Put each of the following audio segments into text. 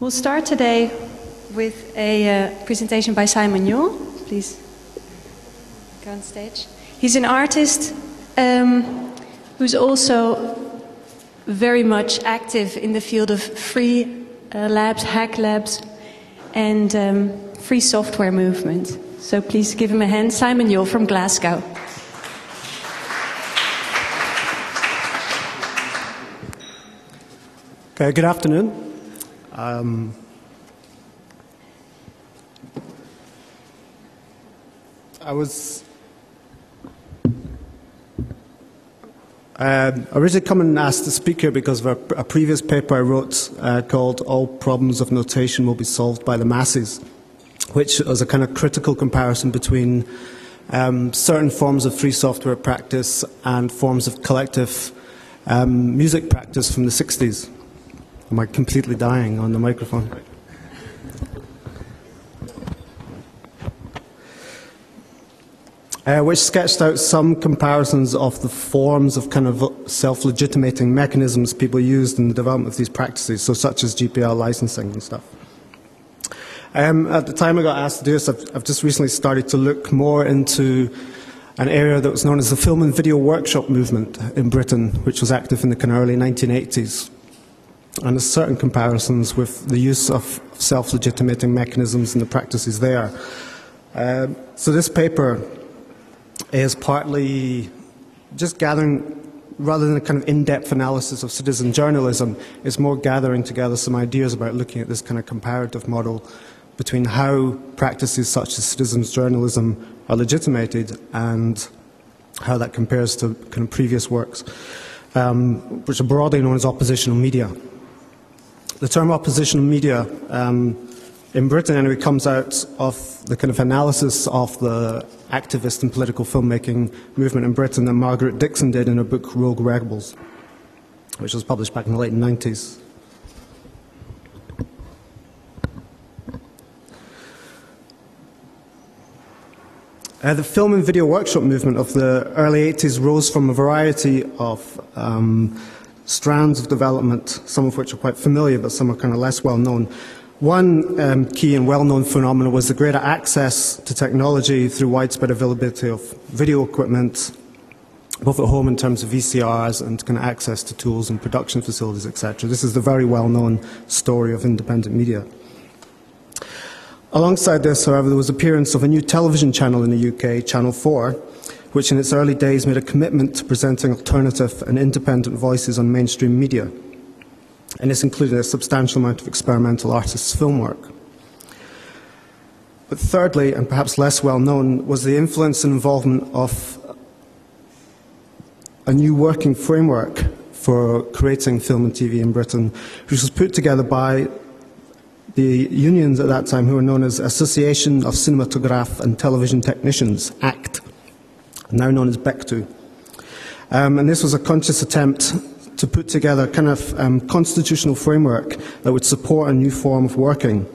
We'll start today with a uh, presentation by Simon Yuill. Please go on stage. He's an artist um, who's also very much active in the field of free uh, labs, hack labs, and um, free software movement. So please give him a hand. Simon Yuill from Glasgow. Okay, good afternoon. Um, I was uh, originally coming and asked the speaker because of a, a previous paper I wrote uh, called All Problems of Notation Will Be Solved by the Masses, which was a kind of critical comparison between um, certain forms of free software practice and forms of collective um, music practice from the 60s. Am I completely dying on the microphone? Uh, which sketched out some comparisons of the forms of kind of self-legitimating mechanisms people used in the development of these practices, so such as GPL licensing and stuff. Um, at the time I got asked to do this, I've, I've just recently started to look more into an area that was known as the film and video workshop movement in Britain, which was active in the kind of early 1980s and certain comparisons with the use of self-legitimating mechanisms and the practices there. Uh, so this paper is partly just gathering, rather than a kind of in-depth analysis of citizen journalism, it's more gathering together some ideas about looking at this kind of comparative model between how practices such as citizens journalism are legitimated and how that compares to kind of previous works, um, which are broadly known as oppositional media. The term oppositional media um, in Britain anyway comes out of the kind of analysis of the activist and political filmmaking movement in Britain that Margaret Dickinson did in her book Rogue Reels, which was published back in the late 90s. Uh, the film and video workshop movement of the early 80s rose from a variety of um, strands of development, some of which are quite familiar, but some are kind of less well known. One um, key and well-known phenomenon was the greater access to technology through widespread availability of video equipment, both at home in terms of VCRs and kind of access to tools and production facilities, etc. This is the very well-known story of independent media. Alongside this, however, there was appearance of a new television channel in the UK, Channel 4, which in its early days made a commitment to presenting alternative and independent voices on mainstream media. And this included a substantial amount of experimental artists' film work. But thirdly, and perhaps less well known, was the influence and involvement of a new working framework for creating film and TV in Britain, which was put together by the unions at that time, who were known as Association of Cinematograph and Television Technicians, ACT now known as BECTU. Um, and this was a conscious attempt to put together a kind of um, constitutional framework that would support a new form of working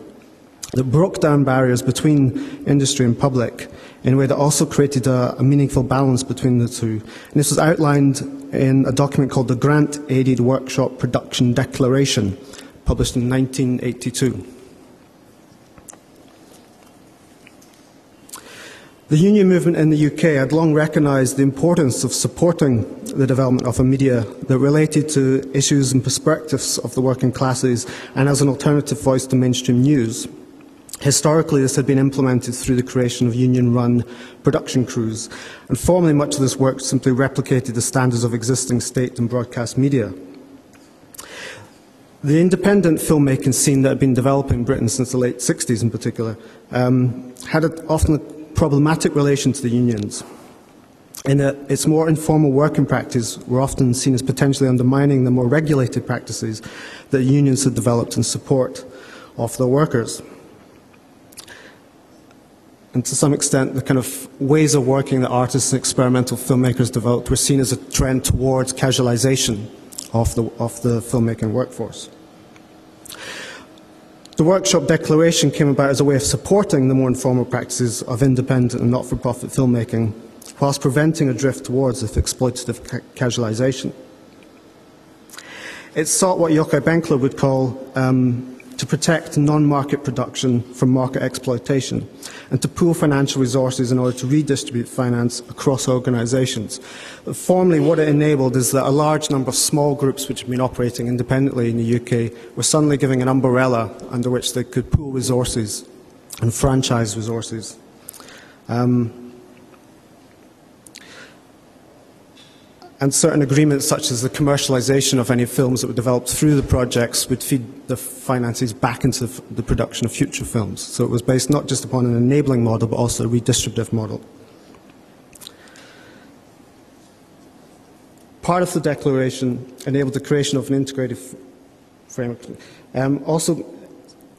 that broke down barriers between industry and public in a way that also created a, a meaningful balance between the two. And this was outlined in a document called the Grant Aided Workshop Production Declaration, published in 1982. The union movement in the UK had long recognised the importance of supporting the development of a media that related to issues and perspectives of the working classes and as an alternative voice to mainstream news. Historically, this had been implemented through the creation of union-run production crews, and formerly much of this work simply replicated the standards of existing state and broadcast media. The independent filmmaking scene that had been developing in Britain since the late 60s in particular um, had often problematic relation to the unions in that its more informal working practice were often seen as potentially undermining the more regulated practices that unions had developed in support of their workers. And to some extent, the kind of ways of working that artists and experimental filmmakers developed were seen as a trend towards casualization of the, of the filmmaking workforce. The workshop declaration came about as a way of supporting the more informal practices of independent and not-for-profit filmmaking, whilst preventing a drift towards exploitative ca casualisation. It sought what Yochai Benkler would call um, to protect non-market production from market exploitation, and to pool financial resources in order to redistribute finance across organisations. Formally, what it enabled is that a large number of small groups which had been operating independently in the UK were suddenly given an umbrella under which they could pool resources and franchise resources. Um, and certain agreements, such as the commercialisation of any films that were developed through the projects, would feed the finances back into the production of future films. So it was based not just upon an enabling model, but also a redistributive model. Part of the declaration enabled the creation of an integrated framework. Um, also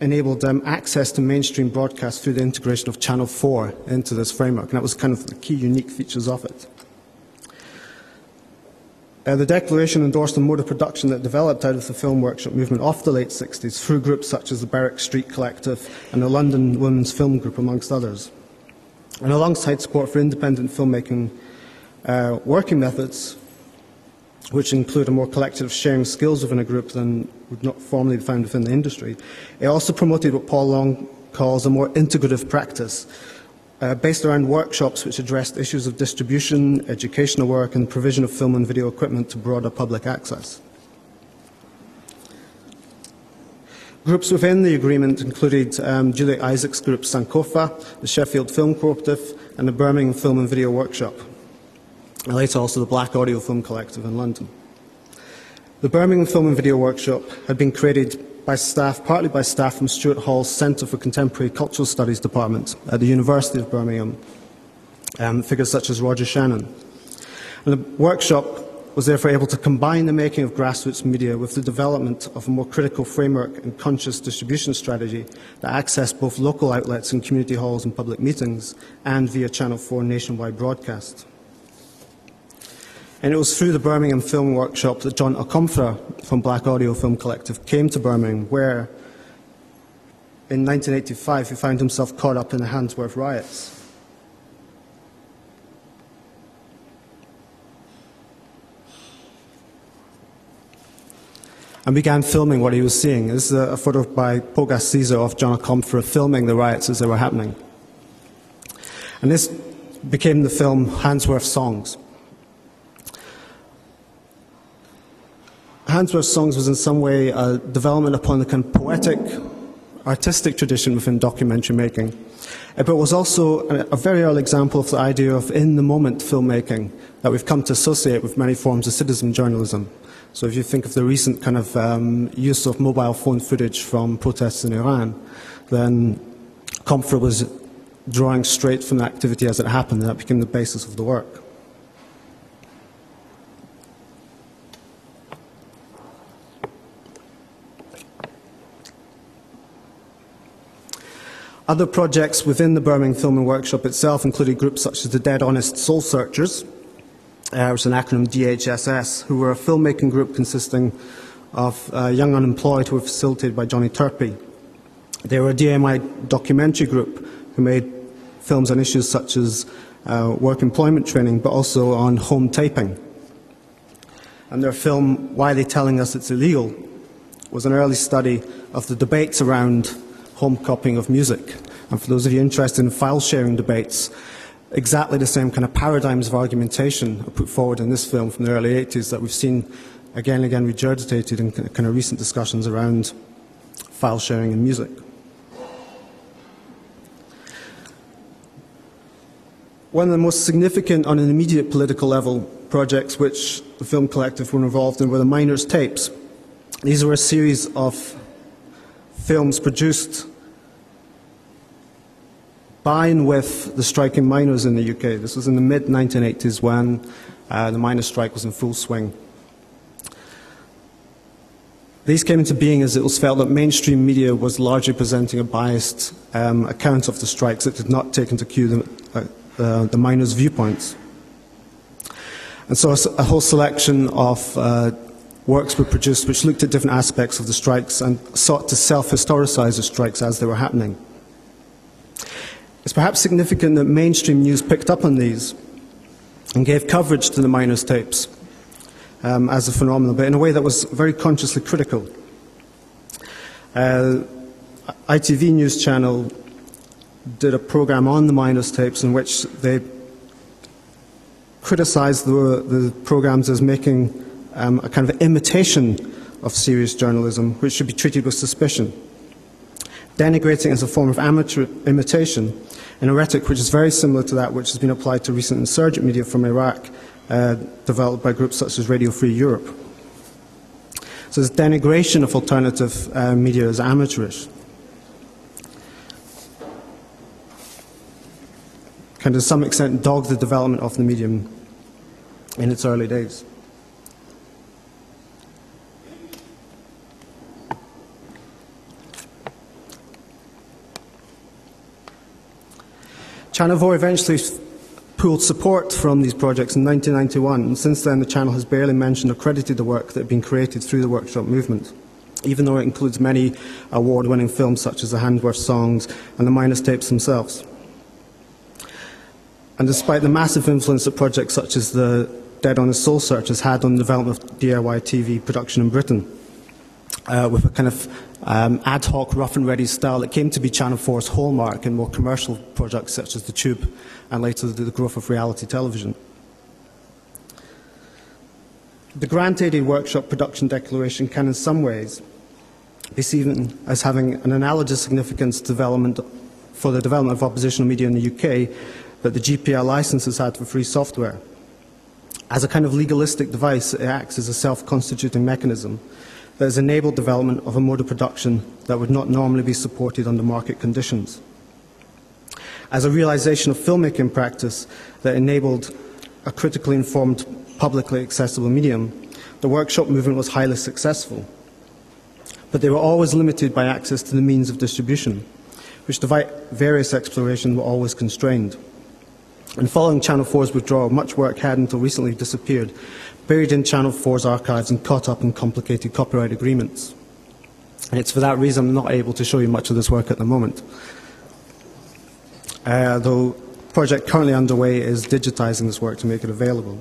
enabled um, access to mainstream broadcast through the integration of Channel 4 into this framework, and that was kind of the key unique features of it. Uh, the Declaration endorsed a mode of production that developed out of the film workshop movement of the late 60s through groups such as the Berwick Street Collective and the London Women's Film Group, amongst others. And alongside support for independent filmmaking uh, working methods, which include a more collective sharing of skills within a group than would not formally be found within the industry, it also promoted what Paul Long calls a more integrative practice, uh, based around workshops which addressed issues of distribution, educational work, and provision of film and video equipment to broader public access. Groups within the agreement included um, Julie Isaacs' group Sankofa, the Sheffield Film Cooperative, and the Birmingham Film and Video Workshop, and later also the Black Audio Film Collective in London. The Birmingham Film and Video Workshop had been created by staff, partly by staff from Stuart Hall's Centre for Contemporary Cultural Studies Department at the University of Birmingham, um, figures such as Roger Shannon. And the workshop was therefore able to combine the making of grassroots media with the development of a more critical framework and conscious distribution strategy that accessed both local outlets and community halls and public meetings and via Channel 4 nationwide broadcast. And it was through the Birmingham Film Workshop that John Akomfrah from Black Audio Film Collective came to Birmingham, where in 1985 he found himself caught up in the Handsworth riots. and began filming what he was seeing. This is a, photo by Pogus Caesar of John Akomfrah filming the riots as they were happening. And this became the film Handsworth Songs. Handsworth's songs was in some way a development upon the kind of poetic, artistic tradition within documentary making. Uh, but was also a very early example of the idea of in the moment filmmaking that we've come to associate with many forms of citizen journalism. So if you think of the recent kind of um, use of mobile phone footage from protests in Iran, then Akomfrah was drawing straight from the activity as it happened, and that became the basis of the work. Other projects within the Birmingham Film and Workshop itself included groups such as the Dead Honest Soul Searchers, uh, which is an acronym DHSS, who were a filmmaking group consisting of uh, young unemployed who were facilitated by Johnny Turpey. They were a DMI documentary group who made films on issues such as uh, work employment training, but also on home taping. And their film, Why Are They Telling Us It's Illegal, was an early study of the debates around home copying of music. And for those of you interested in file sharing debates, exactly the same kind of paradigms of argumentation are put forward in this film from the early 80s that we've seen again and again regurgitated in kind of recent discussions around file sharing and music. One of the most significant on an immediate political level projects which the Film Collective were involved in were the Miners Tapes. These were a series of films produced by and with the striking miners in the UK. This was in the mid 1980s when uh, the miners' strike was in full swing. These came into being as it was felt that mainstream media was largely presenting a biased um, account of the strikes that did not take into account the, uh, uh, the miners' viewpoints. And so a, a whole selection of uh, works were produced which looked at different aspects of the strikes and sought to self-historicize the strikes as they were happening. It's perhaps significant that mainstream news picked up on these and gave coverage to the miners' tapes um, as a phenomenon, but in a way that was very consciously critical. Uh, ITV News Channel did a program on the miners' tapes in which they criticized the, the programs as making um, a kind of imitation of serious journalism, which should be treated with suspicion. Denigrating as a form of amateur imitation, an rhetoric which is very similar to that which has been applied to recent insurgent media from Iraq, uh, developed by groups such as Radio Free Europe. So this denigration of alternative uh, media is amateurish. Can to some extent dog the development of the medium in its early days. Channel 4 eventually pooled support from these projects in 1991, and since then the channel has barely mentioned or credited the work that had been created through the workshop movement, even though it includes many award-winning films such as the Handsworth songs and the Miners tapes themselves. And despite the massive influence that projects such as the Dead on a Soul Search has had on the development of DIY TV production in Britain, uh, with a kind of um, ad hoc, rough and ready style that came to be Channel 4's hallmark in more commercial projects such as The Tube and later the growth of reality television. The grant aided workshop production declaration can in some ways be seen as having an analogous significance development for the development of oppositional media in the UK that the GPL license has had for free software. As a kind of legalistic device, it acts as a self-constituting mechanism that has enabled development of a mode of production that would not normally be supported under market conditions. As a realization of filmmaking practice that enabled a critically informed, publicly accessible medium, the workshop movement was highly successful. But they were always limited by access to the means of distribution, which despite various explorations were always constrained. And following Channel 4's withdrawal, much work had until recently disappeared, buried in Channel 4's archives and caught up in complicated copyright agreements. And it's for that reason I'm not able to show you much of this work at the moment. Uh, though the project currently underway is digitizing this work to make it available.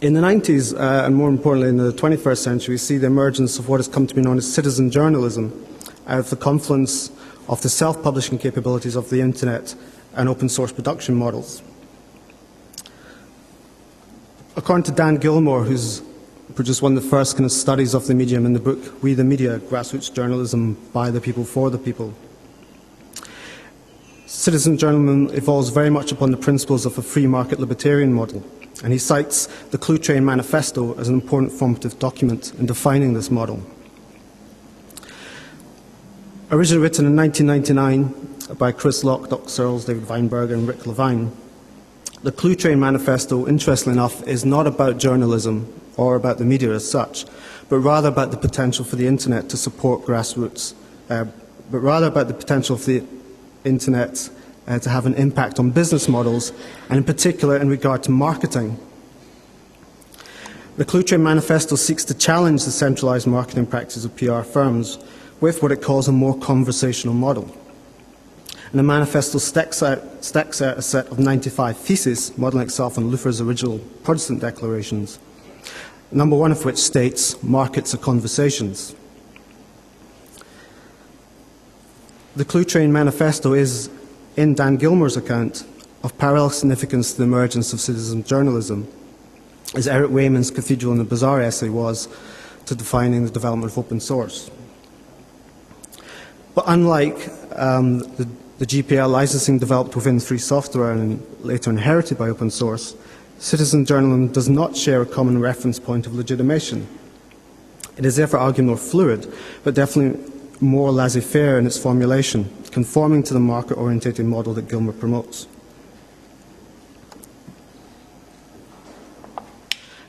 In the 90s, uh, and more importantly in the 21st century, we see the emergence of what has come to be known as citizen journalism out of the confluence of the self-publishing capabilities of the internet and open source production models. According to Dan Gillmor, who's produced one of the first kind of studies of the medium in the book We the Media, Grassroots Journalism by the People for the People. Citizen journalism evolves very much upon the principles of a free market libertarian model, and he cites the Cluetrain Manifesto as an important formative document in defining this model. Originally written in 1999 by Chris Locke, Doc Searles, David Weinberger, and Rick Levine, the Cluetrain Manifesto, interestingly enough, is not about journalism or about the media as such, but rather about the potential for the internet to support grassroots, uh, but rather about the potential for the internet uh, to have an impact on business models, and in particular in regard to marketing. The Cluetrain Manifesto seeks to challenge the centralized marketing practices of PR firms with what it calls a more conversational model and the manifesto stacks out, stacks out a set of 95 theses, modeling itself on Luther's original Protestant declarations, number one of which states, markets are conversations. The Cluetrain Manifesto is, in Dan Gillmor's account, of parallel significance to the emergence of citizen journalism, as Eric Raymond's Cathedral in the Bazaar essay was to defining the development of open source. But unlike um, the the GPL licensing developed within free software and later inherited by open source, citizen journalism does not share a common reference point of legitimation. It is therefore arguably more fluid, but definitely more laissez-faire in its formulation, conforming to the market-orientated model that Gillmor promotes.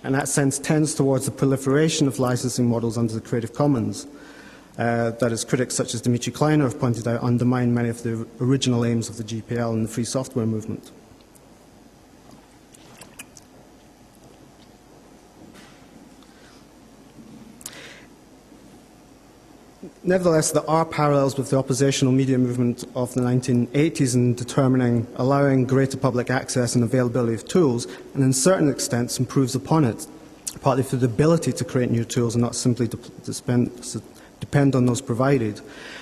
And that sense tends towards the proliferation of licensing models under the Creative Commons, uh, that is, critics such as Dmytri Kleiner have pointed out undermine many of the original aims of the GPL and the free software movement. Nevertheless, there are parallels with the oppositional media movement of the 1980s in determining allowing greater public access and availability of tools, and in certain extents improves upon it partly through the ability to create new tools and not simply to depend on those provided,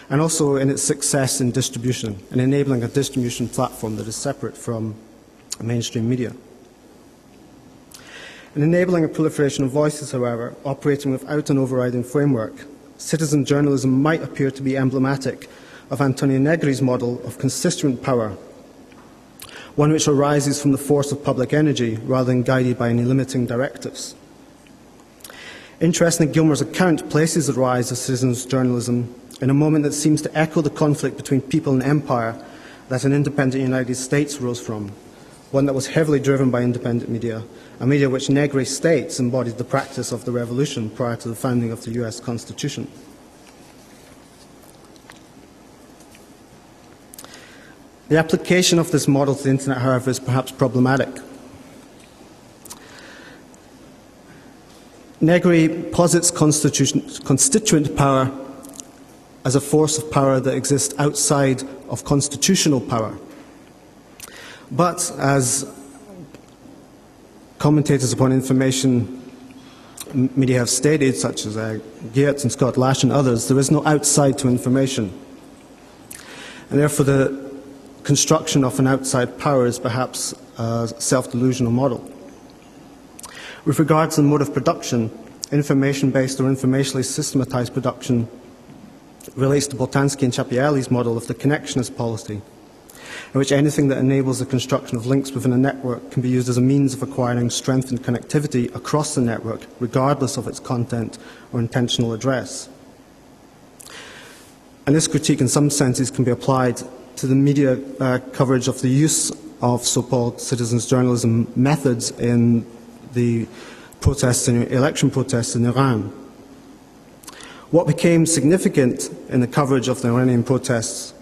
and also in its success in distribution and enabling a distribution platform that is separate from mainstream media. In enabling a proliferation of voices, however, operating without an overriding framework, citizen journalism might appear to be emblematic of Antonio Negri's model of constituent power, one which arises from the force of public energy rather than guided by any limiting directives. Interestingly, Gillmor's account places the rise of citizens journalism in a moment that seems to echo the conflict between people and empire that an independent United States rose from, one that was heavily driven by independent media a media which Negri states embodied the practice of the revolution prior to the founding of the US Constitution. The application of this model to the internet, however, is perhaps problematic. Negri posits constituent power as a force of power that exists outside of constitutional power. But as commentators upon information media have stated, such as uh, Geertz and Scott Lash and others, there is no outside to information. And therefore, the construction of an outside power is perhaps a self delusional model. With regards to the mode of production, information based or informationally systematized production relates to Boltanski and Chiapello's model of the connectionist policy in which anything that enables the construction of links within a network can be used as a means of acquiring strengthened connectivity across the network, regardless of its content or intentional address. And this critique, in some senses, can be applied to the media uh, coverage of the use of so-called citizens journalism methods in the protests and election protests in Iran. What became significant in the coverage of the Iranian protests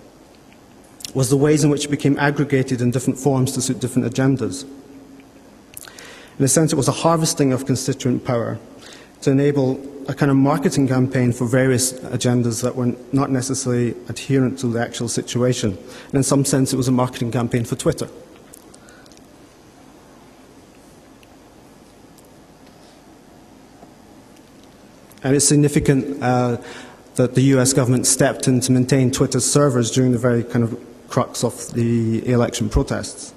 was the ways in which it became aggregated in different forms to suit different agendas. In a sense, it was a harvesting of constituent power to enable a kind of marketing campaign for various agendas that were not necessarily adherent to the actual situation. And in some sense, it was a marketing campaign for Twitter. And it's significant uh, that the US government stepped in to maintain Twitter's servers during the very kind of crux of the election protests.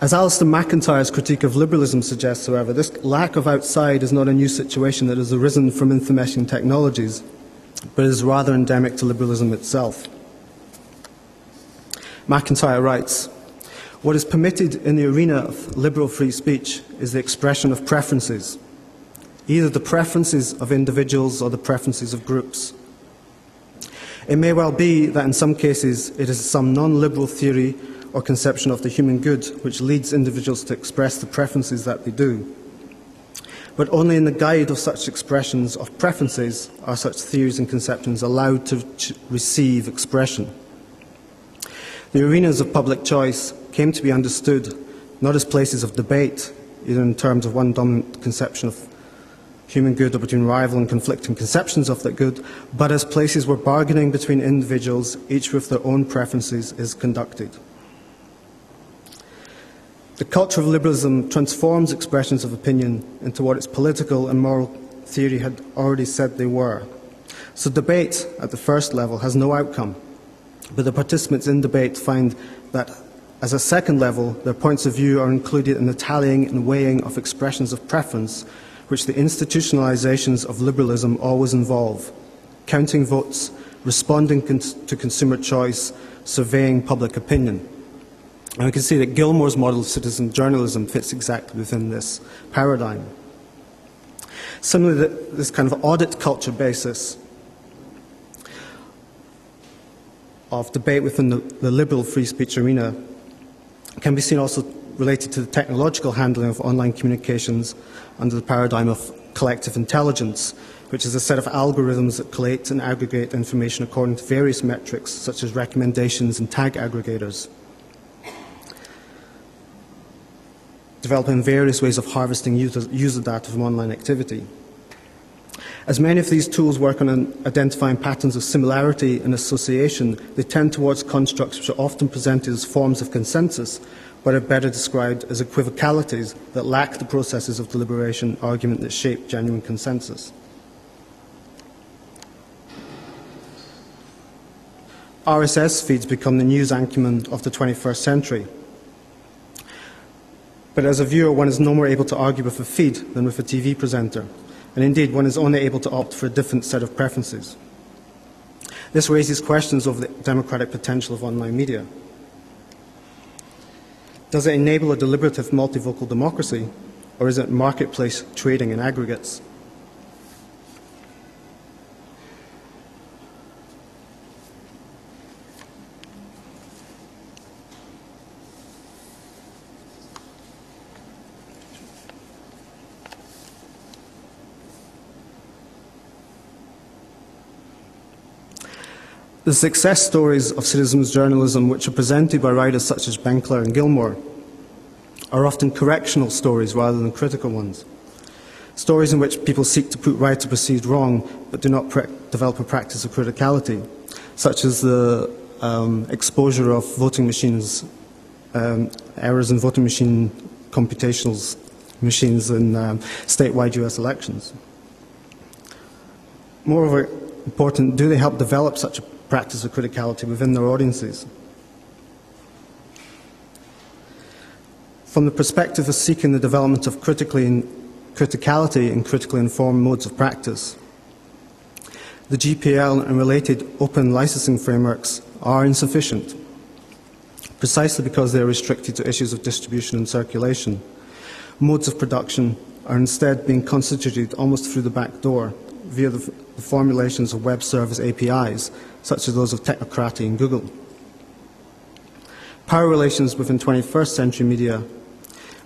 As Alasdair MacIntyre's critique of liberalism suggests, however, this lack of outside is not a new situation that has arisen from information technologies, but is rather endemic to liberalism itself. McIntyre writes, What is permitted in the arena of liberal free speech is the expression of preferences, either the preferences of individuals or the preferences of groups. It may well be that in some cases it is some non liberal theory or conception of the human good which leads individuals to express the preferences that they do. But only in the guide of such expressions of preferences are such theories and conceptions allowed to receive expression. The arenas of public choice came to be understood not as places of debate, either in terms of one dominant conception of human good or between rival and conflicting conceptions of that good, but as places where bargaining between individuals, each with their own preferences, is conducted. The culture of liberalism transforms expressions of opinion into what its political and moral theory had already said they were. So debate at the first level has no outcome, but the participants in debate find that as a second level, their points of view are included in the tallying and weighing of expressions of preference which the institutionalizations of liberalism always involve counting votes, responding cons to consumer choice, surveying public opinion. And we can see that Gillmor's model of citizen journalism fits exactly within this paradigm. Similarly, this kind of audit culture basis of debate within the, the liberal free speech arena can be seen also related to the technological handling of online communications under the paradigm of collective intelligence, which is a set of algorithms that collate and aggregate information according to various metrics, such as recommendations and tag aggregators. Developing various ways of harvesting user, user data from online activity. As many of these tools work on identifying patterns of similarity and association, they tend towards constructs which are often presented as forms of consensus, but are better described as equivocalities that lack the processes of deliberation argument that shape genuine consensus. RSS feeds become the news acumen of the 21st century. But as a viewer, one is no more able to argue with a feed than with a TV presenter and indeed one is only able to opt for a different set of preferences. This raises questions of the democratic potential of online media. Does it enable a deliberative multivocal democracy, or is it marketplace trading in aggregates? The success stories of citizens' journalism, which are presented by writers such as Benkler and Gillmor, are often correctional stories rather than critical ones. Stories in which people seek to put right or perceived wrong but do not develop a practice of criticality, such as the um, exposure of voting machines, um, errors in voting machine computational machines in um, statewide US elections. Moreover, important, do they help develop such a practice of criticality within their audiences. From the perspective of seeking the development of critically criticality and critically informed modes of practice, the GPL and related open licensing frameworks are insufficient, precisely because they are restricted to issues of distribution and circulation. Modes of production are instead being constituted almost through the back door via the, the formulations of web service APIs, such as those of Technorati and Google. Power relations within 21st century media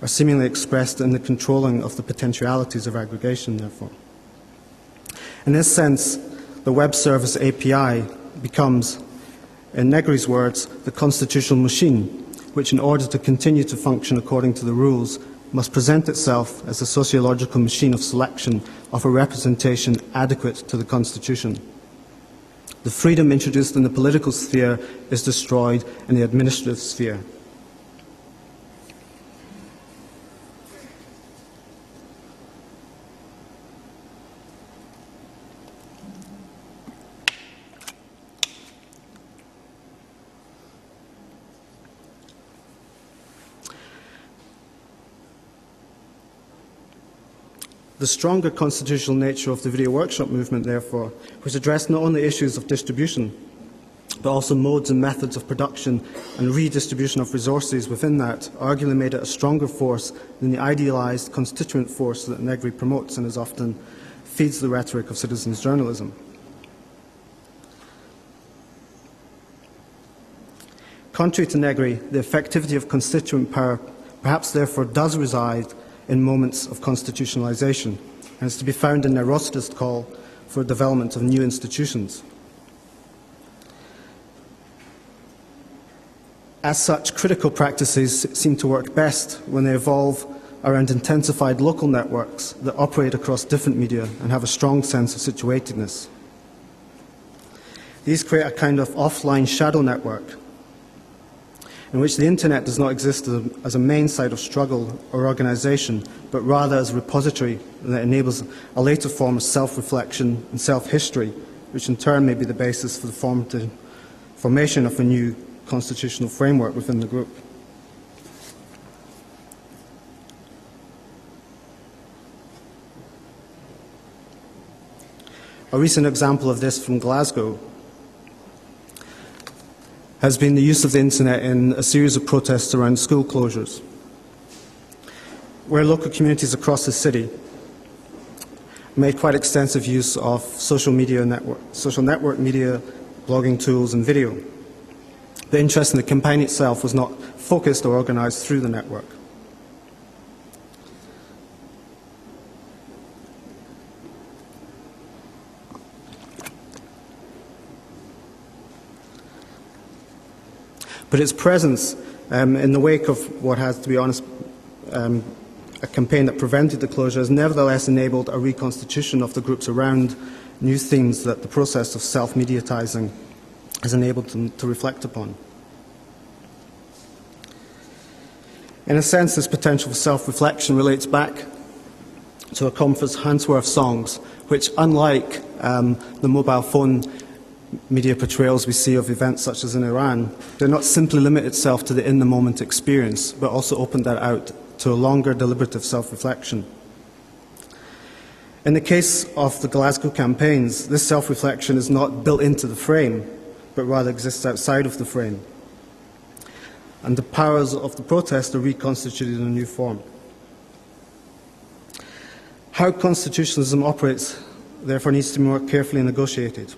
are seemingly expressed in the controlling of the potentialities of aggregation, therefore. In this sense, the web service API becomes, in Negri's words, the constitutional machine, which in order to continue to function according to the rules must present itself as a sociological machine of selection of a representation adequate to the Constitution. The freedom introduced in the political sphere is destroyed in the administrative sphere. The stronger constitutional nature of the video workshop movement, therefore, which addressed not only issues of distribution, but also modes and methods of production and redistribution of resources within that, arguably made it a stronger force than the idealised constituent force that Negri promotes and as often feeds the rhetoric of citizens' journalism. Contrary to Negri, the effectivity of constituent power perhaps therefore does reside in moments of constitutionalisation, and is to be found in Herodotus' call for development of new institutions. As such, critical practices seem to work best when they evolve around intensified local networks that operate across different media and have a strong sense of situatedness. These create a kind of offline shadow network in which the internet does not exist as a, as a main site of struggle or organisation, but rather as a repository that enables a later form of self-reflection and self-history, which in turn may be the basis for the formation of a new constitutional framework within the group. A recent example of this from Glasgow has been the use of the internet in a series of protests around school closures, where local communities across the city made quite extensive use of social media network, social network media, blogging tools, and video. The interest in the campaign itself was not focused or organized through the network. But its presence um, in the wake of what has, to be honest, um, a campaign that prevented the closure has nevertheless enabled a reconstitution of the groups around new themes that the process of self mediatizing has enabled them to reflect upon. In a sense, this potential for self reflection relates back to Akomfrah's Handsworth songs, which, unlike um, the mobile phone media portrayals we see of events such as in Iran, did not simply limit itself to the in the moment experience, but also opened that out to a longer deliberative self reflection. In the case of the Glasgow campaigns, this self reflection is not built into the frame, but rather exists outside of the frame. And the powers of the protest are reconstituted in a new form. How constitutionalism operates, therefore, needs to be more carefully negotiated.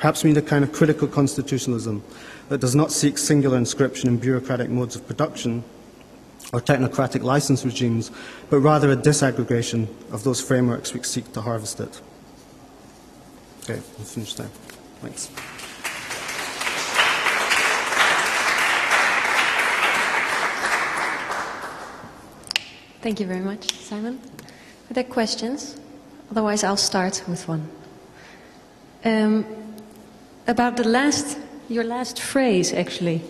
Perhaps need a kind of critical constitutionalism that does not seek singular inscription in bureaucratic modes of production or technocratic license regimes, but rather a disaggregation of those frameworks which seek to harvest it. Okay, I'll finish there. Thanks. Thank you very much, Simon. Are there questions? Otherwise, I'll start with one. Um, about the last, your last phrase, actually,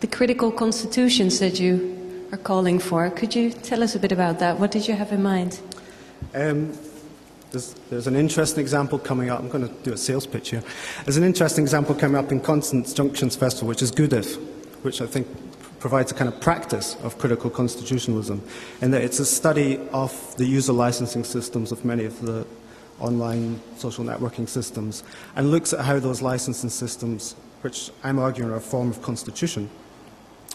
the critical constitutions that you are calling for. Could you tell us a bit about that? What did you have in mind? Um, there's, there's, an interesting example coming up. I'm going to do a sales pitch here. There's an interesting example coming up in Constance Junctions Festival, which is GUDIF, which I think provides a kind of practice of critical constitutionalism, in that it's a study of the user licensing systems of many of the online social networking systems and looks at how those licensing systems, which I'm arguing are a form of constitution,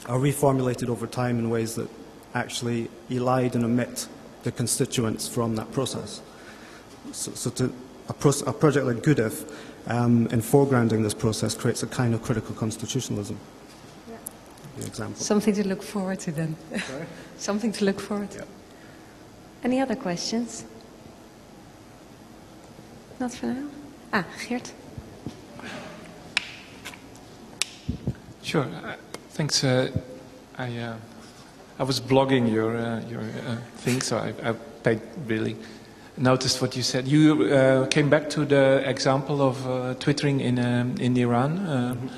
are reformulated over time in ways that actually elide and omit the constituents from that process. So, so to, a, pro a, project like GUDIF, um, in foregrounding this process, creates a kind of critical constitutionalism example. Something to look forward to then. Something to look forward to. Yeah. Any other questions? Not for now? Ah, Geert. Sure. Uh, thanks. Uh, I, uh, I was blogging your, uh, your uh, thing, so I, I, paid really noticed what you said. You uh, came back to the example of twittering in, um, in Iran. Mm -hmm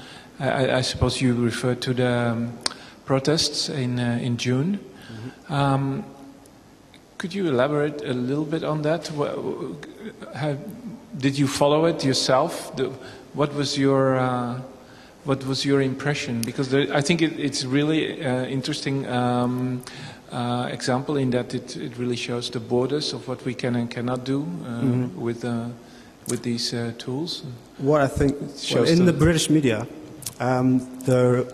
I, I, suppose you referred to the um, protests in, uh, in June. Mm-hmm. Um, could you elaborate a little bit on that? How, did you follow it yourself? The, what was your uh, what was your impression? Because there, I think it, it's really uh, interesting um, uh, example in that it, it really shows the borders of what we can and cannot do uh, mm-hmm. with uh, with these uh, tools. What I think well, in the, the British media, um, the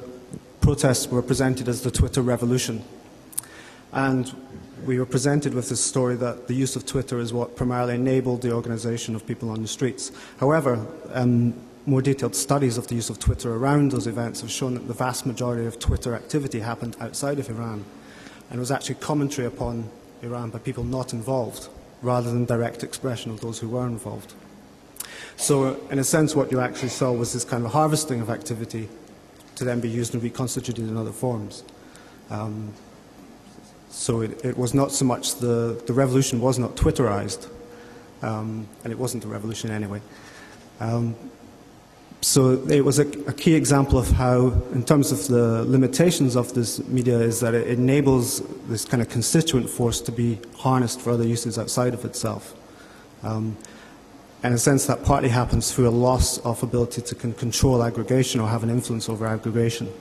protests were presented as the Twitter revolution. And we were presented with this story that the use of Twitter is what primarily enabled the organization of people on the streets. However, um, more detailed studies of the use of Twitter around those events have shown that the vast majority of Twitter activity happened outside of Iran. And was actually commentary upon Iran by people not involved, rather than direct expression of those who were involved. So, in a sense, what you actually saw was this kind of harvesting of activity to then be used and reconstituted in other forms. Um, so it, it, was not so much the, the revolution was not Twitterized, um, and it wasn't a revolution anyway. Um, so it was a, a, key example of how, in terms of the limitations of this media, is that it enables this kind of constituent force to be harnessed for other uses outside of itself. Um, in a sense, that partly happens through a loss of ability to control aggregation or have an influence over aggregation.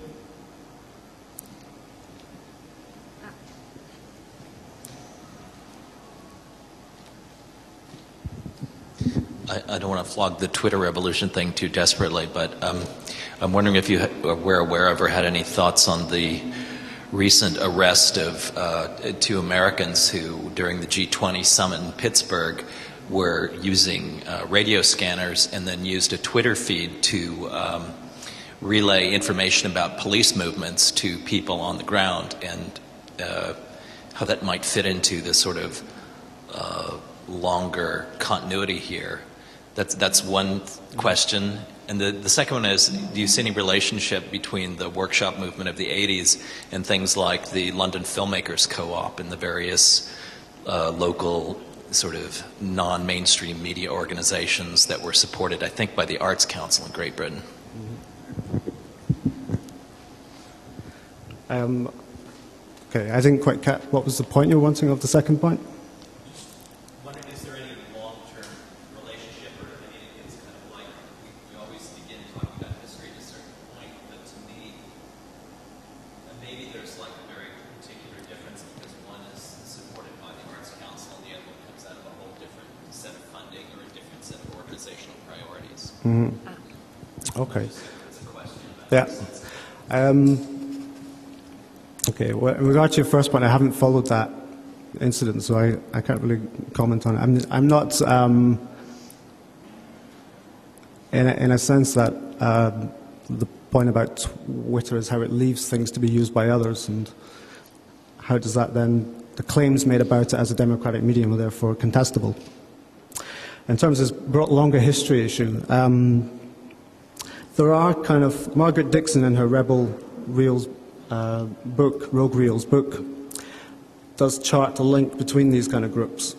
I, I, don't want to flog the Twitter revolution thing too desperately, but um, I'm wondering if you were aware of or had any thoughts on the recent arrest of uh, two Americans who, during the G20 summit in Pittsburgh, were using uh, radio scanners and then used a Twitter feed to um, relay information about police movements to people on the ground and uh, how that might fit into the sort of uh, longer continuity here That's, that's one question. And the, the second one is do you see any relationship between the workshop movement of the 80s and things like the London Filmmakers Co op and the various uh, local sort of non mainstream media organizations that were supported, I think, by the Arts Council in Great Britain? Um, okay, I didn't quite catch what was the point you were wanting of the second point? wondering, is there any long-term relationship, or I mean, it's kind of like we, we always begin talking about history at a certain point, but to me, uh, maybe there's like a very particular difference because one is supported by the Arts Council, and the other one comes out of a whole different set of funding or a different set of organizational priorities. Okay. Yeah. Um, okay, well, in regard to your first point, I haven't followed that incident, so I, I can't really comment on it. I'm, I'm not, um, in, a, in a sense that um the point about Twitter is how it leaves things to be used by others, and how does that then, the claims made about it as a democratic medium are therefore contestable. In terms of this longer history issue, um, there are kind of Margaret Dickinson in her Rebel Reels uh, book, Rogue Reels book, does chart a link between these kind of groups.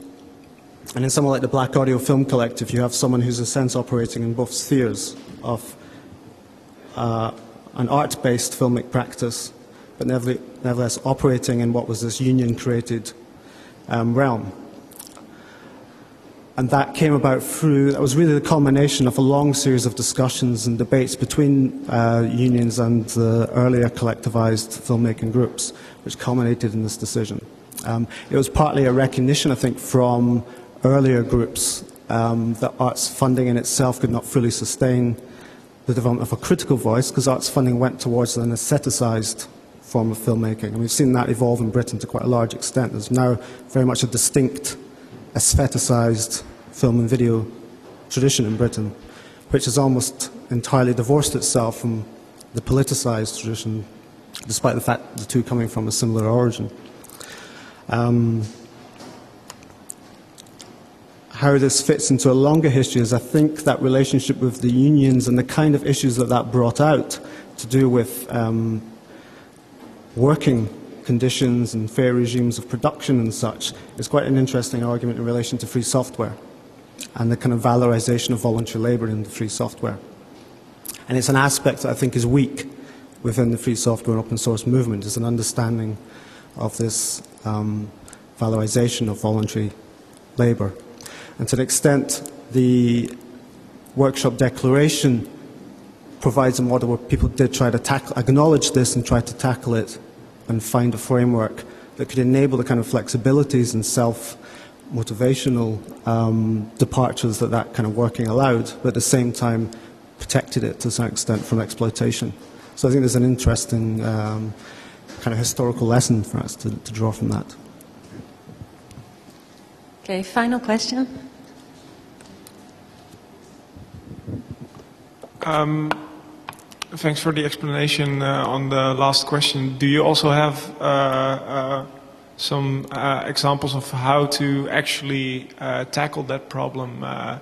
And in somewhere like the Black Audio Film Collective, you have someone who's a sense operating in both spheres of uh, an art-based filmic practice, but nevertheless operating in what was this union-created um, realm. And that came about through, that was really the culmination of a long series of discussions and debates between uh, unions and the earlier collectivized filmmaking groups, which culminated in this decision. Um, it was partly a recognition, I think, from earlier groups um, that arts funding in itself could not fully sustain the development of a critical voice because arts funding went towards an aestheticized form of filmmaking. And we've seen that evolve in Britain to quite a large extent. There's now very much a distinct aestheticized film and video tradition in Britain, which has almost entirely divorced itself from the politicized tradition, despite the fact the two coming from a similar origin. Um, how this fits into a longer history is I think that relationship with the unions and the kind of issues that that brought out to do with um, working conditions and fair regimes of production and such is quite an interesting argument in relation to free software and the kind of valorization of voluntary labor in the free software. And it's an aspect that I think is weak within the free software and open source movement, is an understanding of this um, valorization of voluntary labor. And to an extent, the workshop declaration provides a model where people did try to tackle, acknowledge this and try to tackle it and find a framework that could enable the kind of flexibilities and self motivational um, departures that that kind of working allowed, but at the same time protected it to some extent from exploitation. So I think there's an interesting um, kind of historical lesson for us to, to draw from that. Okay, final question. Um, Thanks for the explanation uh, on the last question. Do you also have uh, uh, some uh, examples of how to actually uh, tackle that problem uh,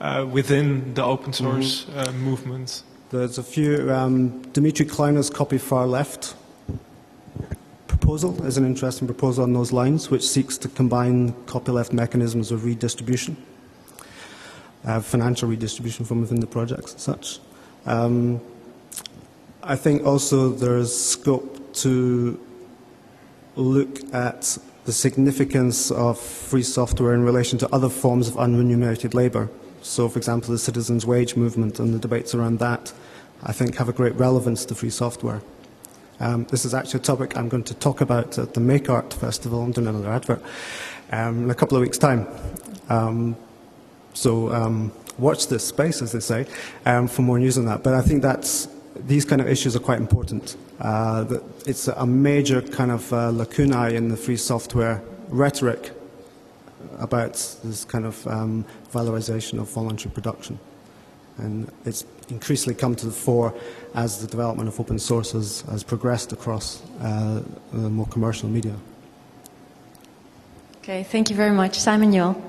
uh, within the open source uh, movement? There's a few. Um, Dmytri Kleiner's copyfarleft proposal is an interesting proposal on those lines, which seeks to combine copyleft mechanisms of redistribution, uh, financial redistribution from within the projects and such. Um, I think also there's scope to look at the significance of free software in relation to other forms of unremunerated labour. So, for example, the citizens' wage movement and the debates around that, I think, have a great relevance to free software. Um, this is actually a topic I'm going to talk about at the Make Art Festival. I'm doing another advert um, in a couple of weeks' time. Um, so um, watch this space, as they say, um, for more news on that. But I think that's these kind of issues are quite important. Uh, it's a major kind of uh, lacunae in the free software rhetoric about this kind of um, valorization of voluntary production. And it's increasingly come to the fore as the development of open source has, has progressed across uh, more commercial media. Okay, thank you very much. Simon Yuill.